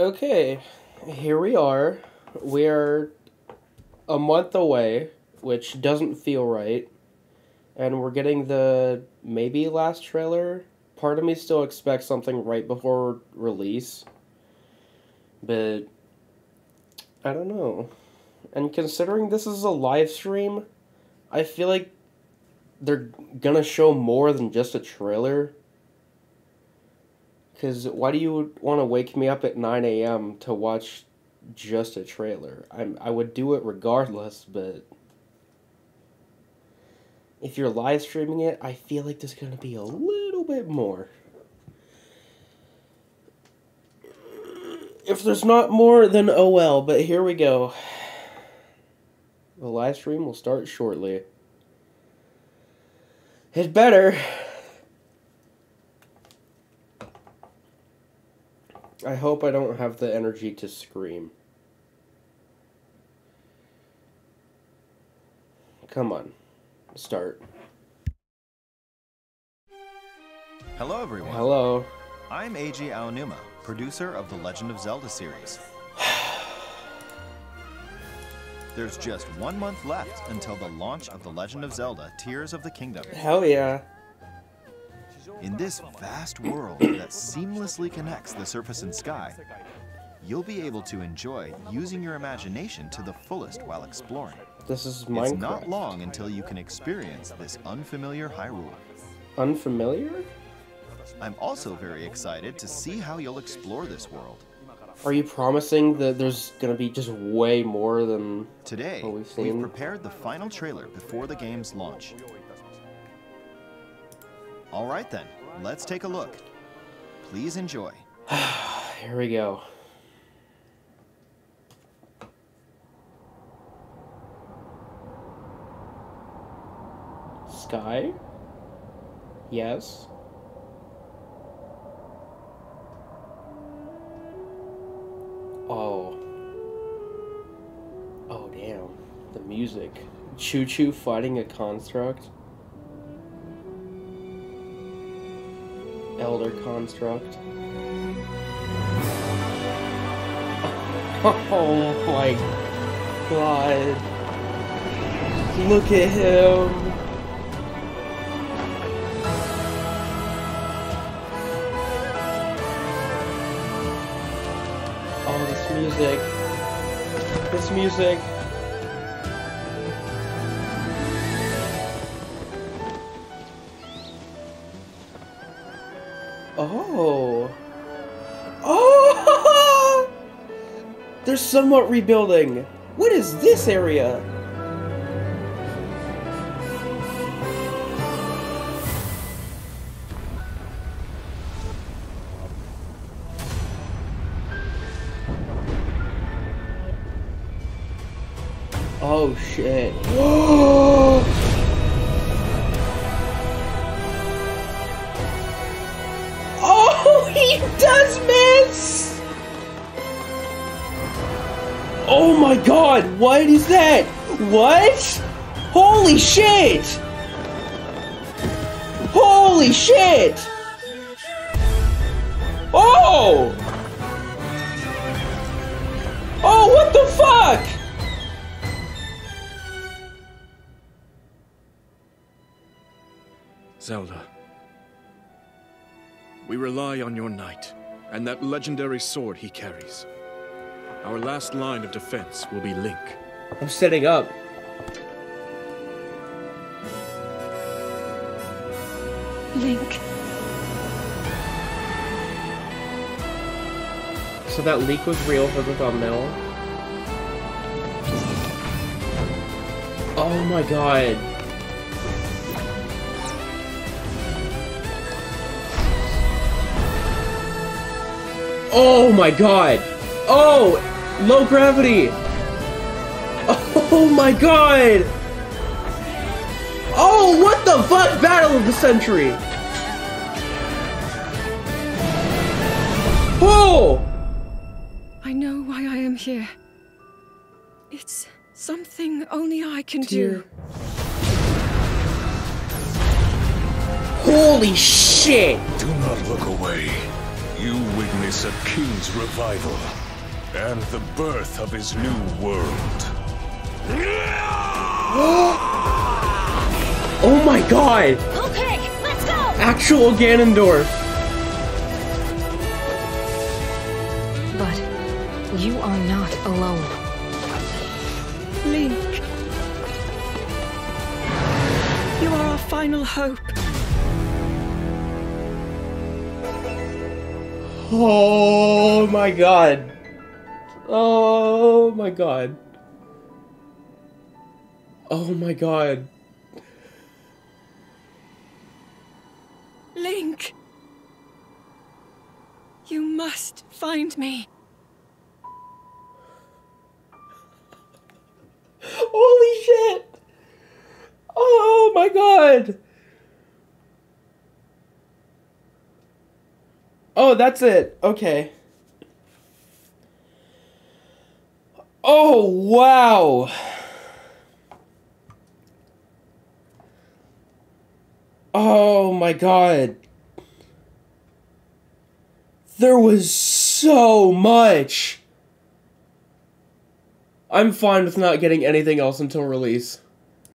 Okay, here we are. We're a month away, which doesn't feel right. And we're getting the maybe last trailer. Part of me still expects something right before release. But I don't know. And considering this is a live stream, I feel like they're gonna show more than just a trailer. Because why do you want to wake me up at 9 a.m. to watch just a trailer? I'm, I would do it regardless, but if you're live streaming it, I feel like there's going to be a little bit more. If there's not more, then oh well, but here we go. The live stream will start shortly. It better. I hope I don't have the energy to scream. Come on. Start. Hello, everyone. Hello. I'm Eiji Aonuma, producer of the Legend of Zelda series. There's just one month left until the launch of The Legend of Zelda Tears of the Kingdom. Hell yeah. In this vast world that seamlessly connects the surface and sky, you'll be able to enjoy using your imagination to the fullest while exploring. This is Minecraft. It's not long until you can experience this unfamiliar Hyrule. Unfamiliar? I'm also very excited to see how you'll explore this world. Are you promising that there's gonna be just way more than Today, what we've we've prepared the final trailer before the game's launch. All right then, let's take a look. Please enjoy. Here we go. Sky? Yes. Oh. Oh, damn. The music. Choo Choo fighting a construct. Elder construct. Oh my god. Look at him. Oh, this music. This music. Oh. Oh! They're somewhat rebuilding. What is this area? Oh shit. Oh. What is that? What? Holy shit! Holy shit! Oh! Oh, what the fuck? Zelda. We rely on your knight, and that legendary sword he carries. Our last line of defense will be Link. I'm setting up. Link. So that leak was real for the thumbnail. Oh my god. Oh my god. Oh, low gravity. Oh my god. Oh, what the fuck? Battle of the century. Oh! I know why I am here. It's something only I can Dear. do. Holy shit! Do not look away. You witness a king's revival and the birth of his new world. Oh my god! Okay, let's go! Actual Ganondorf! But you are not alone. Link. You are our final hope. Oh my god. Oh my god. Oh my god. Link. You must find me. Holy shit! Oh my god! Oh, that's it. Okay. Oh, wow! Oh my god. There was so much! I'm fine with not getting anything else until release.